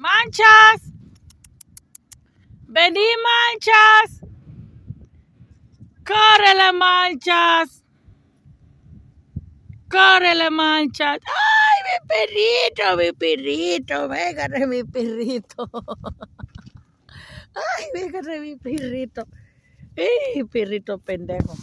Manchas. Vení, manchas. Córrele, manchas. Córrele, manchas. Ay, mi perrito, mi perrito. Venga, mi perrito. Ay, venga, mi perrito. Ay, perrito pendejo.